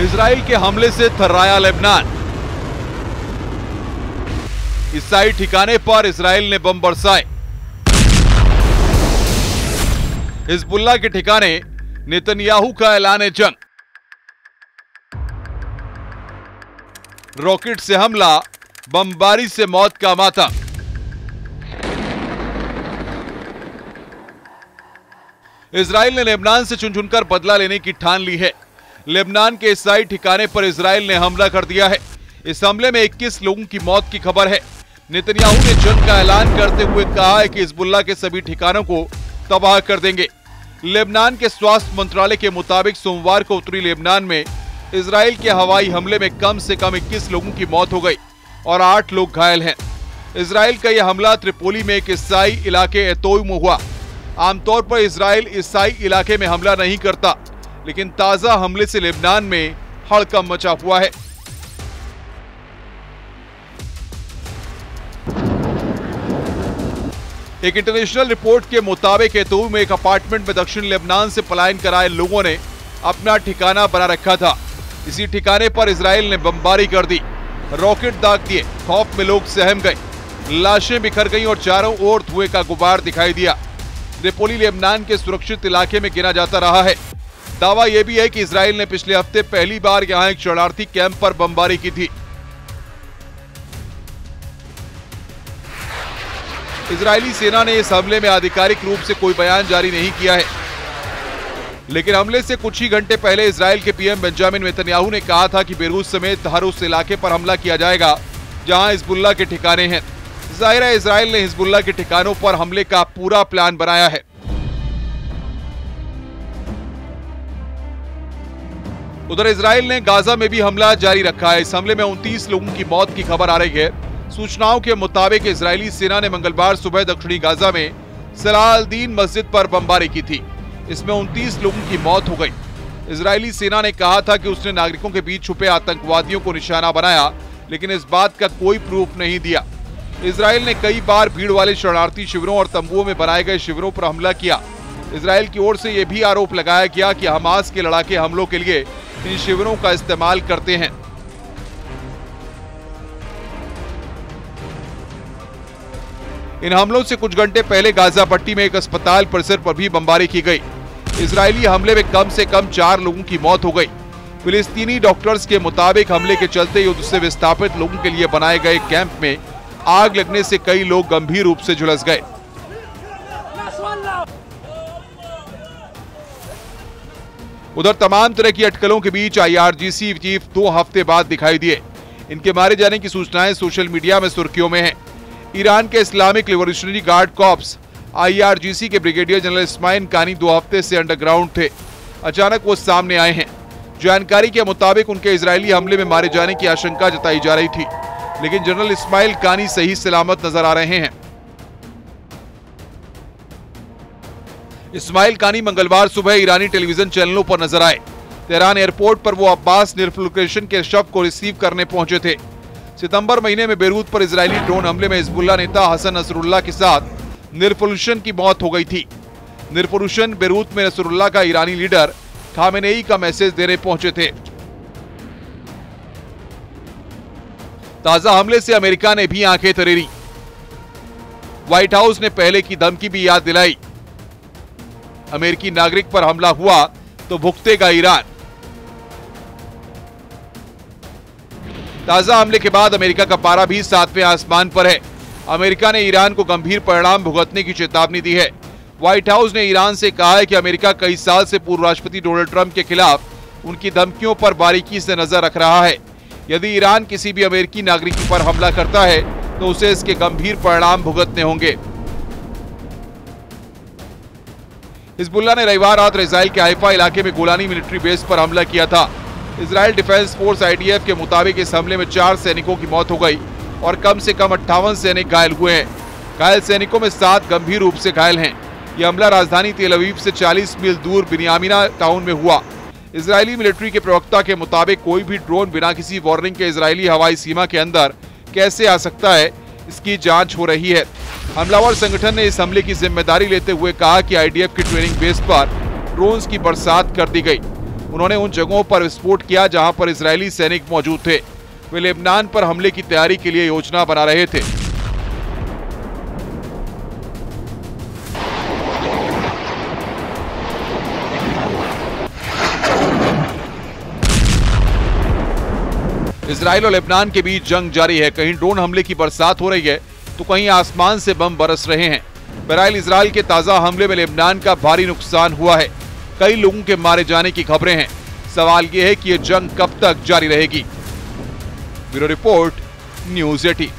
Israel के हमले से थर्राया लेबनान। ईसाई ठिकाने पर इसराइल ने बम बरसाए। हिजबुल्ला के ठिकाने नेतन्याहू का ऐलान है जंग। रॉकेट से हमला, बमबारी से मौत का माता। इसराइल ने लेबनान से चुन चुनकर बदला लेने की ठान ली है। लेबनान के ईसाई ठिकाने पर इसराइल ने हमला कर दिया है। इस हमले में 21 लोगों की मौत की खबर है। नेतन्याहू ने जंग का ऐलान करते हुए कहा है कि हिजबुल्ला के सभी ठिकानों को तबाह कर देंगे। लेबनान के स्वास्थ्य मंत्रालय के मुताबिक सोमवार को उत्तरी लेबनान में इसराइल के हवाई हमले में कम से कम 21 लोगों की मौत हो गई और आठ लोग घायल हैं। इसराइल का यह हमला त्रिपोली में एक ईसाई इलाके एतोई में हुआ। आमतौर पर इसराइल ईसाई इलाके में हमला नहीं करता। लेकिन ताज़ा हमले से लेबनान में हड़कम मचा हुआ है। एक इंटरनेशनल रिपोर्ट के मुताबिक एतोई में एक अपार्टमेंट में दक्षिण लेबनान से पलायन कराए लोगों ने अपना ठिकाना बना रखा था। इसी ठिकाने पर इसराइल ने बमबारी कर दी। रॉकेट दाग दिए, खौफ में लोग सहम गए। लाशें बिखर गईं और चारों ओर धुएँ का गुबार दिखाई दिया। त्रिपोली लेबनान के सुरक्षित इलाके में गिना जाता रहा है। दावा यह भी है कि इसराइल ने पिछले हफ़्ते पहली बार यहाँ एक शरणार्थी कैंप पर बमबारी की थी। इजरायली सेना ने इस हमले में आधिकारिक रूप से कोई बयान जारी नहीं किया है। लेकिन हमले से कुछ ही घंटे पहले इसराइल के पीएम बेंजामिन नेतन्याहू ने कहा था कि बेरूस समेत हर उस इलाके पर हमला किया जाएगा, जहाँ हिजबुल्ला के ठिकाने हैं। ज़ाहिर है इसराइल ने हिजबुल्ला के ठिकानों पर हमले का पूरा प्लान बनाया है। उधर इसराइल ने गाजा में भी हमला जारी रखा है। इस हमले में 29 लोगों की मौत की खबर आ रही है। सूचनाओं के मुताबिक इसराइली सेना ने मंगलवार सुबह दक्षिणी गाजा में सलालदीन मस्जिद पर बमबारी की थी। इसमें 29 लोगों की मौत हो गई। इजरायली सेना ने कहा था कि उसने नागरिकों के बीच छुपे आतंकवादियों को निशाना बनाया, लेकिन इस बात का कोई प्रूफ नहीं दिया। इसराइल ने कई बार भीड़ वाले शरणार्थी शिविरों और तंबुओं में बनाए गए शिविरों पर हमला किया। इसराइल की ओर से यह भी आरोप लगाया गया कि हमास के लड़ाके हमलों के लिए इन शिविरों का इस्तेमाल करते हैं। इन हमलों से कुछ घंटे पहले गाजा पट्टी में एक अस्पताल परिसर पर भी बमबारी की गई। इसराइली हमले में कम से कम चार लोगों की मौत हो गई। फिलिस्तीनी डॉक्टर्स के मुताबिक हमले के चलते युद्ध से विस्थापित लोगों के लिए बनाए गए कैंप में आग लगने से कई लोग गंभीर रूप से झुलस गए। उधर तमाम तरह की अटकलों के बीच आईआरजीसी चीफ दो हफ़्ते बाद दिखाई दिए। इनके मारे जाने की सूचनाएँ सोशल मीडिया में सुर्खियों में हैं। ईरान के Islamic revolutionary guard corps IRGC के ब्रिगेडियर जनरल इस्माइन कानी दो हफ़्ते से अंडरग्राउंड थे। अचानक वो सामने आए हैं। जानकारी के मुताबिक उनके इसराइली हमले में मारे जाने की आशंका जताई जा रही थी। लेकिन जनरल इस्माइल कानी सही सलामत नज़र आ रहे हैं। इस्माइल कानी मंगलवार सुबह ईरानी टेलीविज़न चैनलों पर नज़र आए। तेहरान एयरपोर्ट पर वो अब्बास निर्फुल्केशन के शव को रिसीव करने पहुँचे थे। सितंबर महीने में बेरूत पर इजरायली ड्रोन हमले में हिजबुल्ला नेता हसन नसरुल्ला के साथ निर्फुलशन की मौत हो गई थी। निर्फुलशन बेरूत में नसरुल्ला का ईरानी लीडर खामेनेई का मैसेज देने पहुँचे थे। ताज़ा हमले से अमेरिका ने भी आँखें तरेरी। व्हाइट हाउस ने पहले की धमकी भी याद दिलाई। अमेरिकी नागरिक पर हमला हुआ तो भुगतेगा ईरान। ताज़ा हमले के बाद अमेरिका का पारा भी सातवें आसमान पर है। अमेरिका ने ईरान को गंभीर परिणाम भुगतने की चेतावनी दी है। व्हाइट हाउस ने ईरान से कहा है कि अमेरिका कई साल से पूर्व राष्ट्रपति डोनाल्ड ट्रंप के खिलाफ उनकी धमकियों पर बारीकी से नज़र रख रहा है। यदि ईरान किसी भी अमेरिकी नागरिक पर हमला करता है तो उसे इसके गंभीर परिणाम भुगतने होंगे। हिजबुल्ला ने रविवार रात इसराइल के हाइफा इलाके में गोलानी मिलिट्री बेस पर हमला किया था। इसराइल डिफेंस फोर्स आईडीएफ के मुताबिक इस हमले में चार सैनिकों की मौत हो गई और कम से कम अट्ठावन सैनिक घायल हुए हैं। घायल सैनिकों में सात गंभीर रूप से घायल हैं। यह हमला राजधानी तेल अवीव से 40 मील दूर बिनियामिना टाउन में हुआ। इसराइली मिलिट्री के प्रवक्ता के मुताबिक कोई भी ड्रोन बिना किसी वार्निंग के इसराइली हवाई सीमा के अंदर कैसे आ सकता है इसकी जाँच हो रही है। हमलावर संगठन ने इस हमले की ज़िम्मेदारी लेते हुए कहा कि आईडीएफ की ट्रेनिंग बेस पर ड्रोन की बरसात कर दी गई। उन्होंने उन जगहों पर विस्फोट किया जहाँ पर इसराइली सैनिक मौजूद थे। वे लेबनान पर हमले की तैयारी के लिए योजना बना रहे थे। इसराइल और लेबनान के बीच जंग जारी है। कहीं ड्रोन हमले की बरसात हो रही है तो कहीं आसमान से बम बरस रहे हैं। बहरहाल इसराइल के ताज़ा हमले में लेबनान का भारी नुकसान हुआ है। कई लोगों के मारे जाने की खबरें हैं। सवाल यह है कि यह जंग कब तक जारी रहेगी। Bureau report, news eighteen.